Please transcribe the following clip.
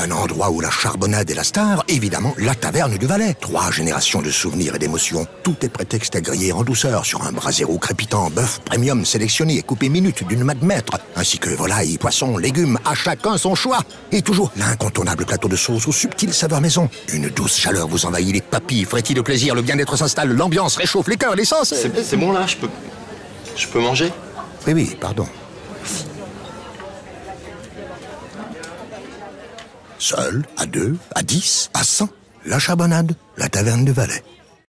Un endroit où la charbonnade est la star, évidemment la taverne du Valais. Trois générations de souvenirs et d'émotions. Tout est prétexte à griller en douceur sur un brasero crépitant, bœuf premium sélectionné et coupé minute d'une main de maître, ainsi que volailles, poissons, légumes, à chacun son choix. Et toujours l'incontournable plateau de sauce aux subtiles saveurs maison. Une douce chaleur vous envahit les papilles, frétille de plaisir, le bien-être s'installe, l'ambiance réchauffe les cœurs, l'essence. C'est c'est bon là, je peux. Je peux manger? Oui, oui, pardon. Seul, à deux, à dix, à cent, la charbonnade, la taverne de Valais.